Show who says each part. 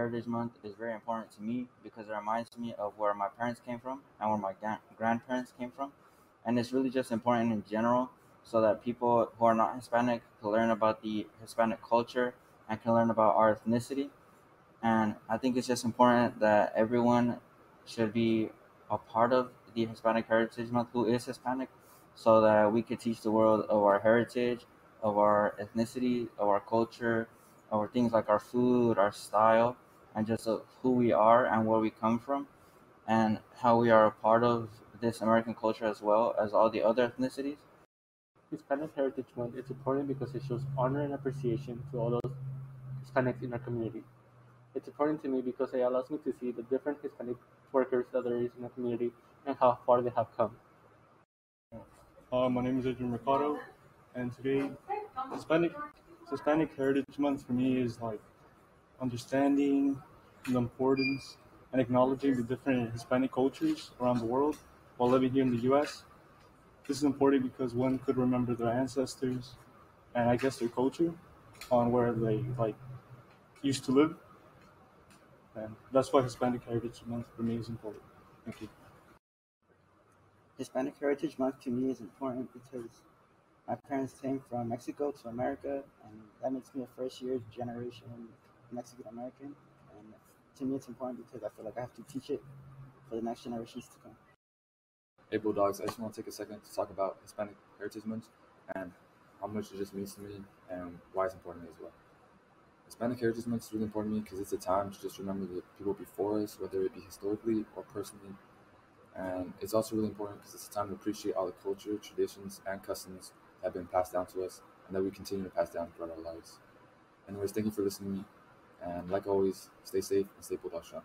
Speaker 1: Heritage Month is very important to me because it reminds me of where my parents came from and where my ga- grandparents came from. And it's really just important in general so that people who are not Hispanic can learn about the Hispanic culture and can learn about our ethnicity. And I think it's just important that everyone should be a part of the Hispanic Heritage Month who is Hispanic so that we could teach the world of our heritage, of our ethnicity, of our culture, over things like our food, our style, and just uh, who we are and where we come from, and how we are a part of this American culture as well as all the other ethnicities.
Speaker 2: Hispanic Heritage Month is important because it shows honor and appreciation to all those Hispanics in our community. It's important to me because it allows me to see the different Hispanic workers that there is in the community and how far they have come.
Speaker 3: Uh, my name is Adrian Ricardo, and today Hispanic Hispanic Heritage Month for me is like understanding the importance and acknowledging the different Hispanic cultures around the world while living here in the U.S. This is important because one could remember their ancestors and I guess their culture on where they like used to live, and that's why Hispanic Heritage Month for me is important. Thank you.
Speaker 4: Hispanic Heritage Month to me is important because my parents came from Mexico to America, and that makes me a first year generation Mexican American. And to me, it's important because I feel like I have to teach it for the next generations to come.
Speaker 5: Hey Bulldogs, I just want to take a second to talk about Hispanic Heritage Month and how much it just means to me and why it's important as well. Hispanic Heritage Month is really important to me because it's a time to just remember the people before us, whether it be historically or personally. And it's also really important because it's a time to appreciate all the culture, traditions, and customs that have been passed down to us and that we continue to pass down throughout our lives. Anyways, thank you for listening to me. And like always, stay safe and stay strong.